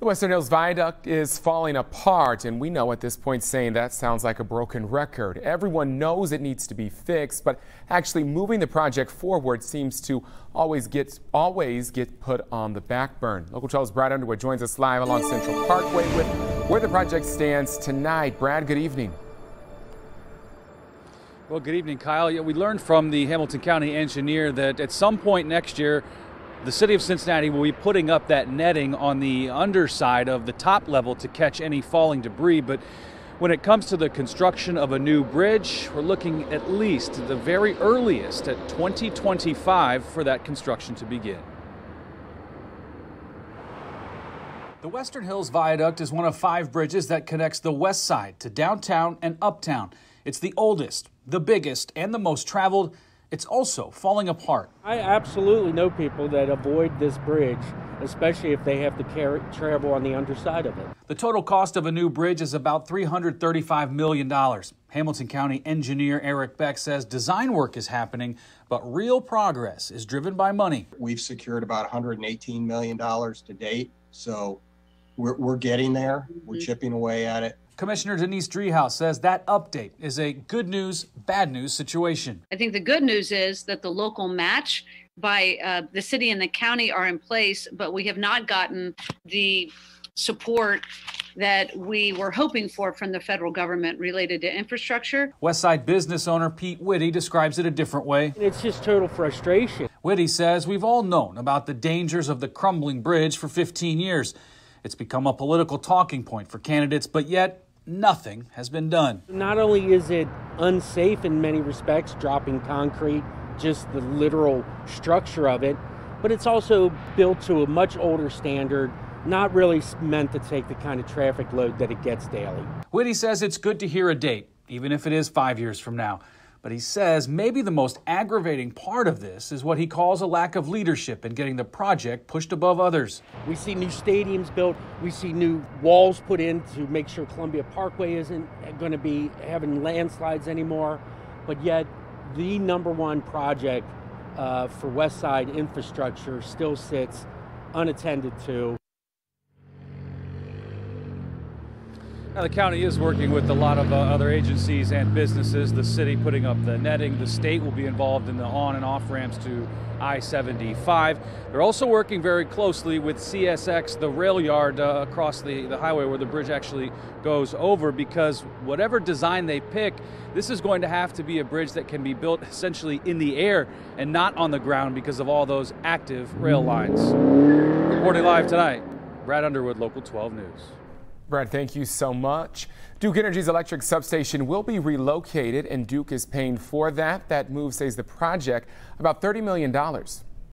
The Western Hills Viaduct is falling apart, and we know at this point saying that sounds like a broken record. Everyone knows it needs to be fixed, but actually moving the project forward seems to always get always get put on the back burn. Local 12's Brad Underwood joins us live along Central Parkway with where the project stands tonight. Brad, good evening. Well, good evening, Kyle. Yeah, we learned from the Hamilton County engineer that at some point next year, the city of Cincinnati will be putting up that netting on the underside of the top level to catch any falling debris. But when it comes to the construction of a new bridge, we're looking at least the very earliest at 2025 for that construction to begin. The Western Hills Viaduct is one of five bridges that connects the west side to downtown and uptown. It's the oldest, the biggest, and the most traveled it's also falling apart. I absolutely know people that avoid this bridge, especially if they have to carry, travel on the underside of it. The total cost of a new bridge is about $335 million. Hamilton County engineer Eric Beck says design work is happening, but real progress is driven by money. We've secured about $118 million to date, so we're, we're getting there. We're mm-hmm. chipping away at it. Commissioner Denise Driehaus says that update is a good news, bad news situation. I think the good news is that the local match by uh, the city and the county are in place, but we have not gotten the support that we were hoping for from the federal government related to infrastructure. Westside business owner Pete Witte describes it a different way. It's just total frustration. Witte says we've all known about the dangers of the crumbling bridge for 15 years. It's become a political talking point for candidates, but yet nothing has been done. Not only is it unsafe in many respects, dropping concrete, just the literal structure of it, but it's also built to a much older standard, not really meant to take the kind of traffic load that it gets daily. Witte says it's good to hear a date, even if it is five years from now. But he says maybe the most aggravating part of this is what he calls a lack of leadership in getting the project pushed above others. We see new stadiums built, we see new walls put in to make sure Columbia Parkway isn't going to be having landslides anymore. But yet, the number one project uh, for West Side infrastructure still sits unattended to. Now, the county is working with a lot of uh, other agencies and businesses. The city putting up the netting. The state will be involved in the on and off ramps to I-75. They're also working very closely with CSX, the rail yard uh, across the, the highway where the bridge actually goes over because whatever design they pick, this is going to have to be a bridge that can be built essentially in the air and not on the ground because of all those active rail lines. Reporting live tonight, Brad Underwood, Local 12 News. Brad, thank you so much. Duke Energy's electric substation will be relocated, and Duke is paying for that. That move saves the project about $30 million.